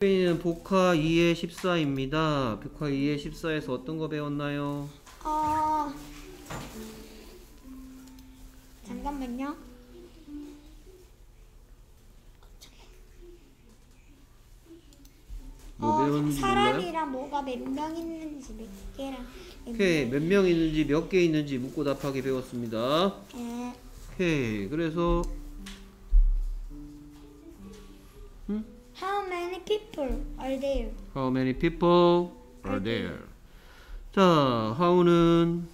저희는 복화 2의 14입니다. 복화 2의 14에서 어떤 거 배웠나요? 어 잠깐만요. 뭐 배웠는지 몰라요? 사람이랑 뭐가 몇 명 있는지 몇 개랑 몇 오케이 몇 명 있는지 몇 개 있는지 묻고 답하기 배웠습니다. 개. 오케이 그래서 How many people are there? How many people are there? 자 how는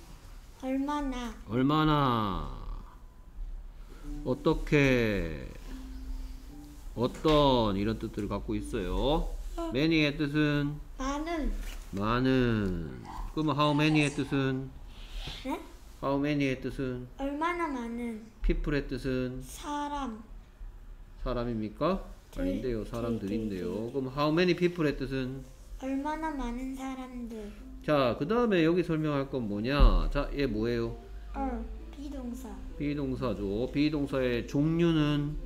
얼마나 얼마나 어떻게 어떤 이런 뜻들을 갖고 있어요. many의 뜻은 많은 많은. 그러면 how many의 뜻은 네? how many의 뜻은 얼마나 많은 people의 뜻은 사람 사람입니까? 들, 아닌데요. 들, 사람들인데요. 그럼 how many people의 뜻은 얼마나 많은 사람들 자, 그 다음에 여기 설명할 건 뭐냐? 자, 얘 뭐예요? are 비동사 비동사죠. 비동사의 종류는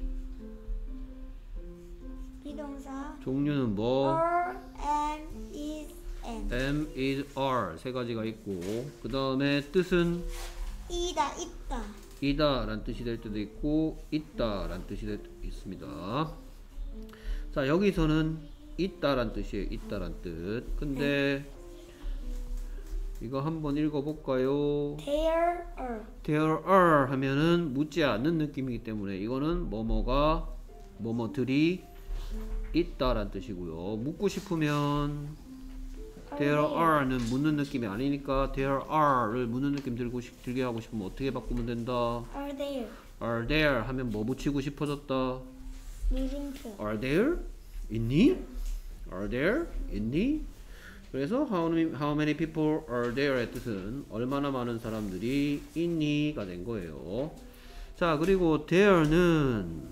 비동사 종류는 뭐? are and is and am, is, are 세 가지가 있고 그 다음에 뜻은 이다 있다 이다 라는 뜻이 될 때도 있고 있다 라는 뜻이 될 때도 있습니다 자 여기서는 있다 라는 뜻이에요. 있다 라는 뜻. 근데 이거 한번 읽어볼까요? There are. There are 하면은 묻지 않는 느낌이기 때문에 이거는 뭐뭐가 뭐뭐들이 있다 라는 뜻이고요. 묻고 싶으면 there are는 묻는 느낌이 아니니까 there are를 묻는 느낌 들고 싶- 들게 하고 싶으면 어떻게 바꾸면 된다? Are there. Are there 하면 뭐 붙이고 싶어졌다 물음표. Are there 있니? Are there 있니? 그래서 how many, how many people are there의 뜻은 얼마나 많은 사람들이 있니가 된 거예요. 자 그리고 there는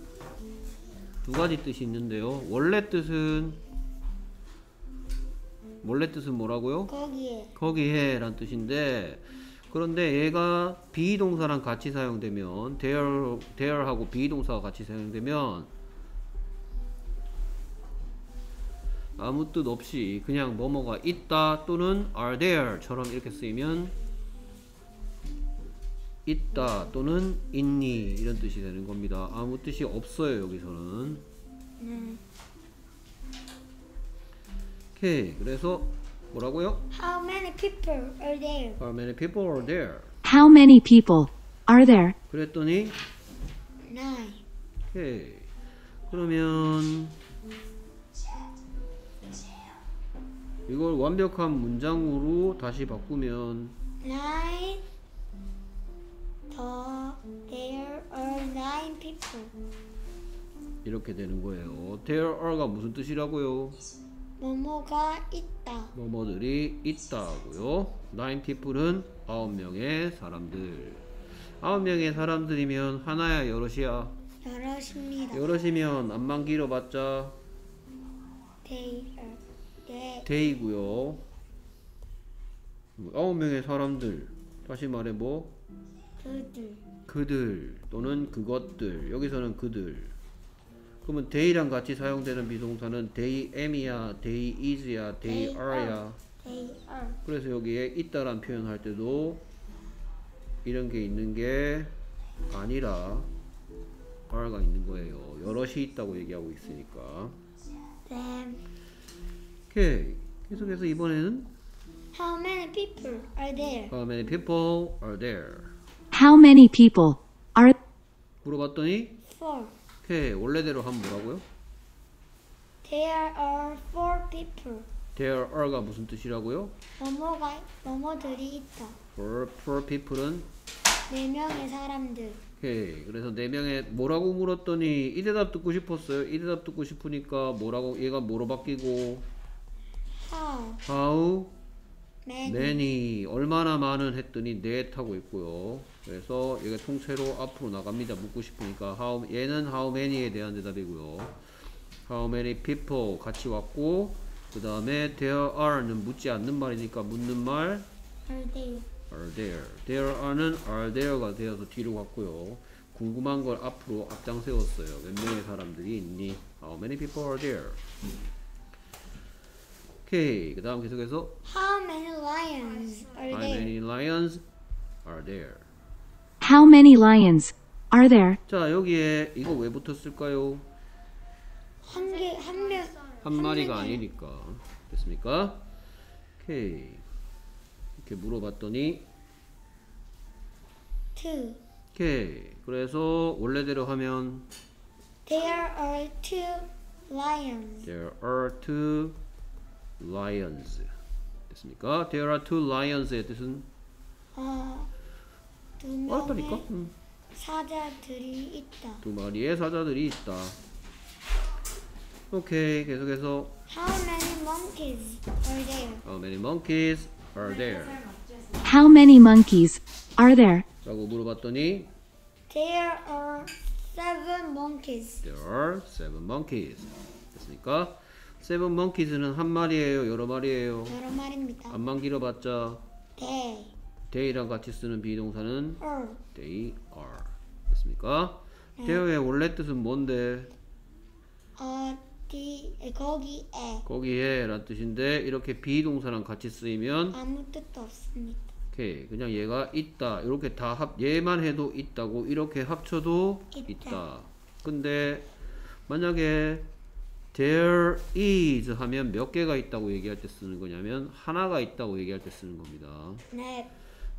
두 가지 뜻이 있는데요. 원래 뜻은 원래 뜻은 뭐라고요? 거기에. 거기에 란 뜻인데 그런데 얘가 비동사랑 같이 사용되면 there, there하고 비동사가 같이 사용되면 아무 뜻 없이 그냥 뭐뭐가 있다 또는 are there처럼 이렇게 쓰이면 있다 또는 있니 이런 뜻이 되는 겁니다. 아무 뜻이 없어요 여기서는. 네. 오케이 그래서 뭐라고요? How many people are there? How many people are there? How many people are there? 그랬더니 Nine. 오케이. 그러면 이걸 완벽한 문장으로 다시 바꾸면 Nine. The there are nine people. 이렇게 되는 거예요. There are가 무슨 뜻이라고요? 뭐뭐가 있다. 뭐뭐들이 있다고요. Nine people은 아홉 명의 사람들. 아홉 명의 사람들이면 하나야 여럿이야. 여럿입니다. 여럿이면 암만 길어봤자 They are they고요. 아홉 명의 사람들. 다시 말해 뭐 그들 그들 또는 그것들. 여기서는 그들. 그러면 they랑 같이 사용되는 비동사는 am이야, they is야, they They are야. they are 그래서 여기에 있다란 표현할 때도 이런 게 있는 게 아니라 are가 있는 거예요. 여럿이 있다고 얘기하고 있으니까. them. 오케이. 계속해서 이번에는 How many people are there? How many people are there? How many people are 물어봤더니 Four. 오케이 원래대로 하면 뭐라고요? There are four people. There are가 무슨 뜻이라고요? 뭐뭐가 뭐뭐들이 있다. For, for people은 네 명의 사람들. 오케이 그래서 네 명의 뭐라고 물었더니 이 대답 듣고 싶었어요. 이 대답 듣고 싶으니까 뭐라고 얘가 뭐로 바뀌고 How How many? many 얼마나 많은 했더니 넷 하고 있고요. 그래서 이게 통째로 앞으로 나갑니다. 묻고 싶으니까 how 얘는 how many에 대한 대답이고요. How many people 같이 왔고 그 다음에 there are는 묻지 않는 말이니까 묻는 말 Are there? are there. there are는 are there가 되어서 뒤로 갔고요. 궁금한 걸 앞으로 앞장 세웠어요. 몇 명의 사람들이 있니? How many people are there? 오케이. 그 다음 계속해서 How many lions are How there? many lions are there? How many lions are there? 자 여기에 이거 왜 붙었을까요? 한 개, 한 명. 한 마리가 아니니까 됐습니까? 오케이 이렇게 물어봤더니 Two. 오케이 그래서 원래대로 하면 There are two lions. There are two lions 됐습니까? There are two lions의 뜻은 어, 두 알았다니까? 명의 음, 사자들이 있다. 두 마리의 사자들이 있다 오케이 계속해서 How many monkeys are there? How many monkeys are there? How many monkeys are there? 라고 물어봤더니 There are seven monkeys. There are seven monkeys 됐습니까? Seven monkeys는 한 마리예요 여러 마리예요 여러 마리입니다. 안만 길어봤자 They they랑 같이 쓰는 비동사는 are they are 됐습니까? there의 원래 뜻은 뭔데? 어디 거기에 거기에 라는 뜻인데 이렇게 비동사랑 같이 쓰이면 아무 뜻도 없습니다. 오케이 그냥 얘가 있다 이렇게 다 합 얘만 해도 있다고 이렇게 합쳐도 있다. 있다 근데 만약에 there is 하면 몇 개가 있다고 얘기할 때 쓰는 거냐면 하나가 있다고 얘기할 때 쓰는 겁니다 네,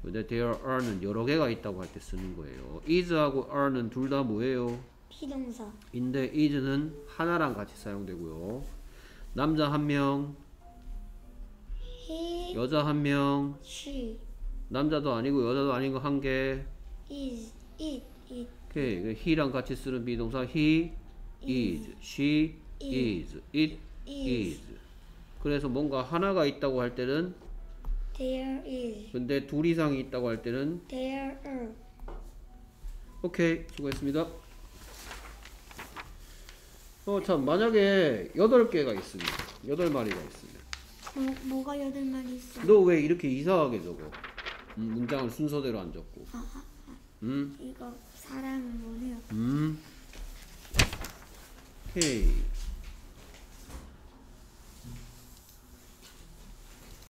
근데 there are는 여러 개가 있다고 할 때 쓰는 거예요 is하고 are는 둘 다 뭐예요? 비동사. 인데 is는 하나랑 같이 사용되고요 남자 한 명, He, 여자 한 명, she, 남자도 아니고 여자도 아닌 거 한 개. is, it, it, 오케이. 그 he랑 같이 쓰는 비동사 he is, she is, it is. 그래서 뭔가 하나가 있다고 할 때는 there is, 근데 둘 이상이 있다고 할 때는 there are. 오케이. 수고했습니다. 어, 참 만약에 여덟 개가 있으면 여덟 마리가 있으면 뭐, 뭐가 여덟 마리 있어? 너 왜 이렇게 이상하게 적어? 음, 문장을 순서대로 안 적고. 음, 이거 사람은 뭐네요? 음. Okay.